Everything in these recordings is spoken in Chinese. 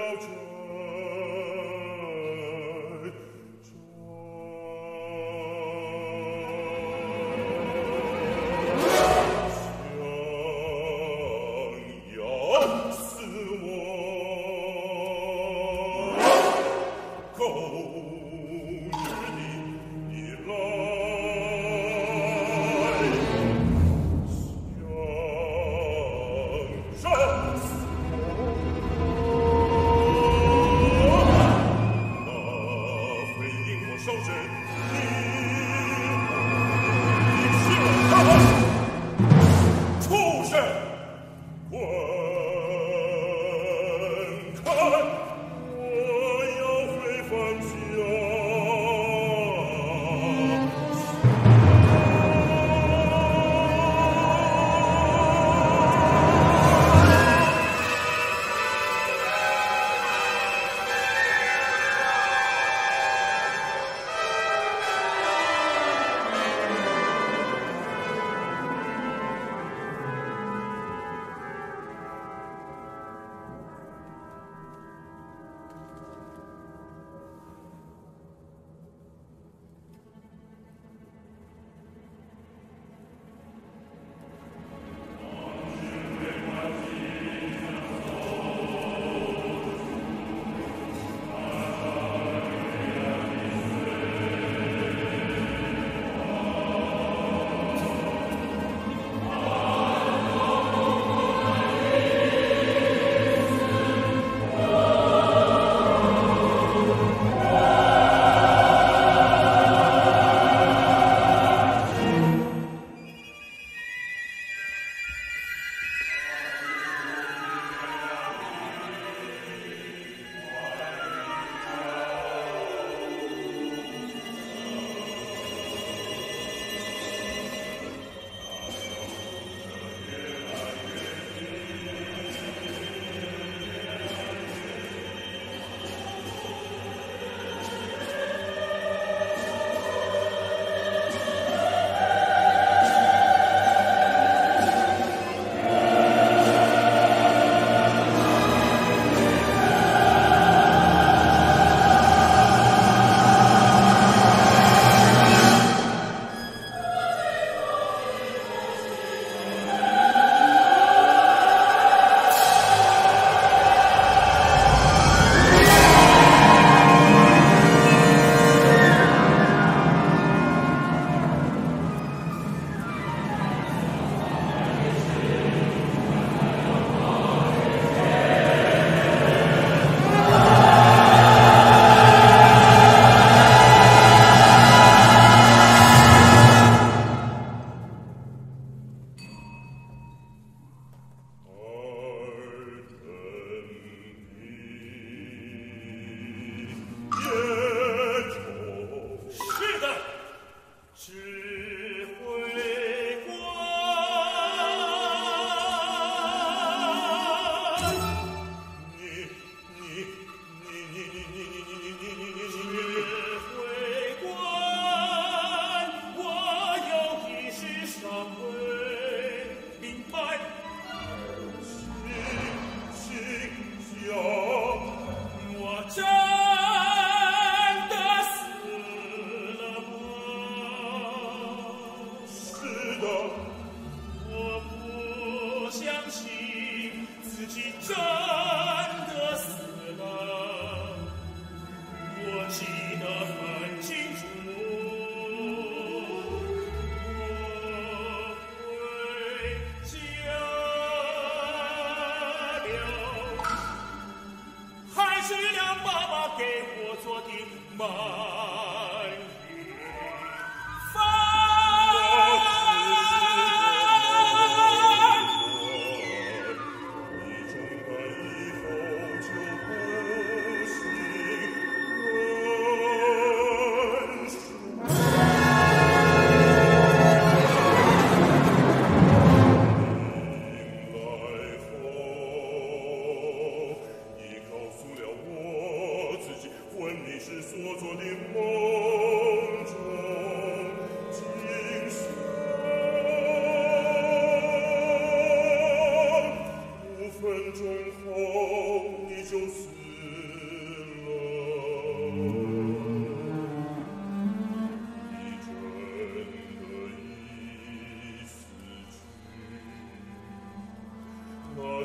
Roach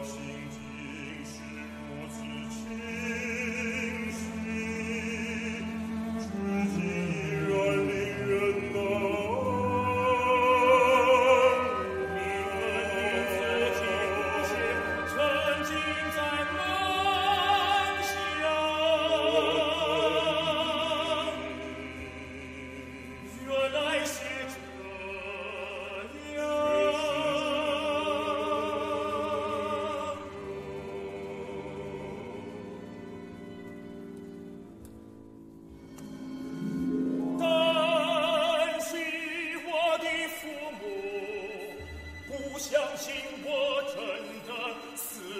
watching 不相信我真的死了。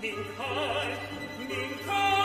明明明明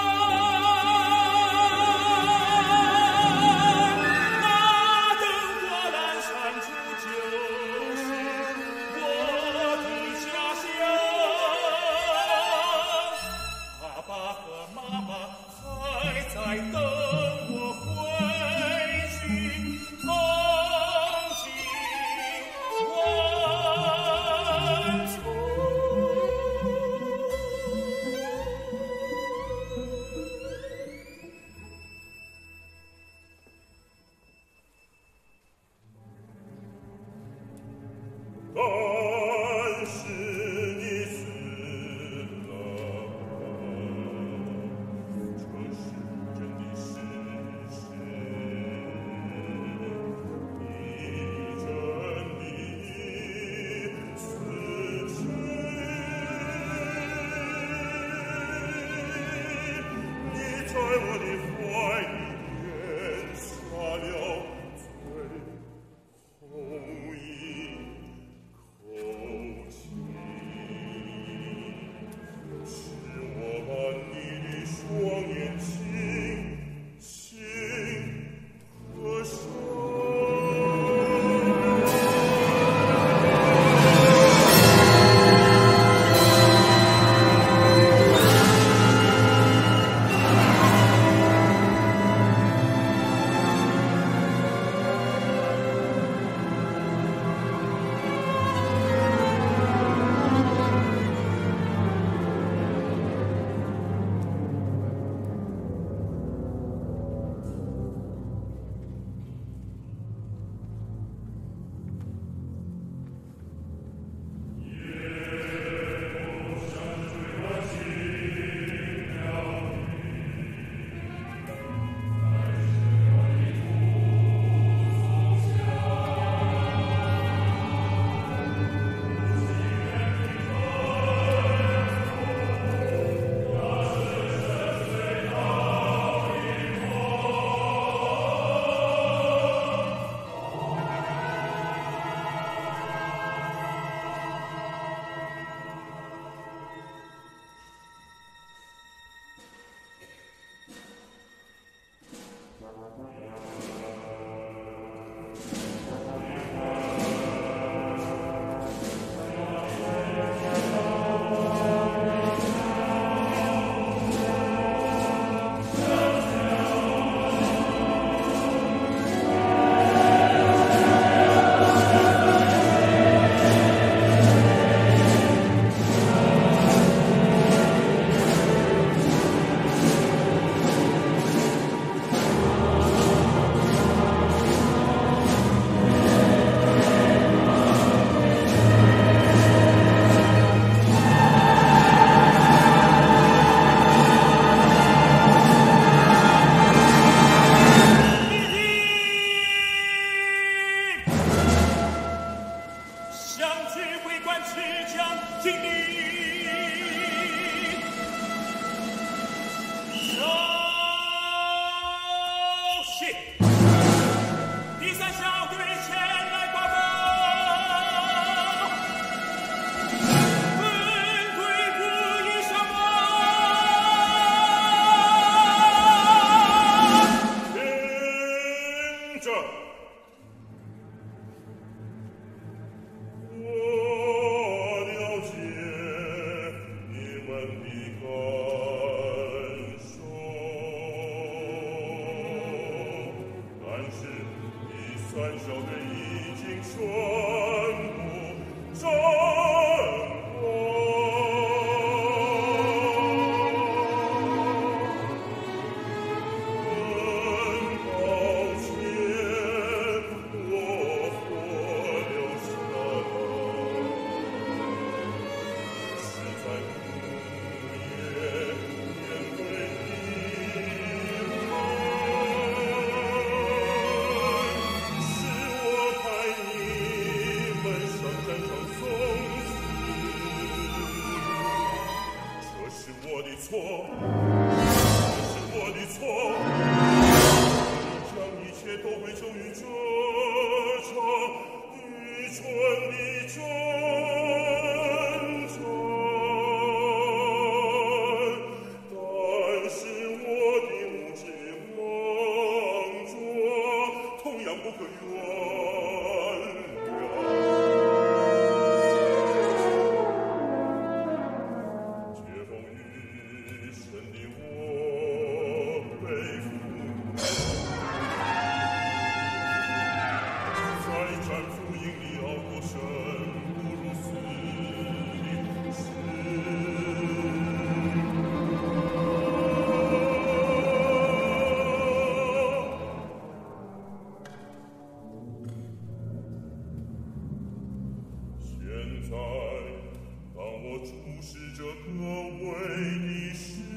注视着各位的。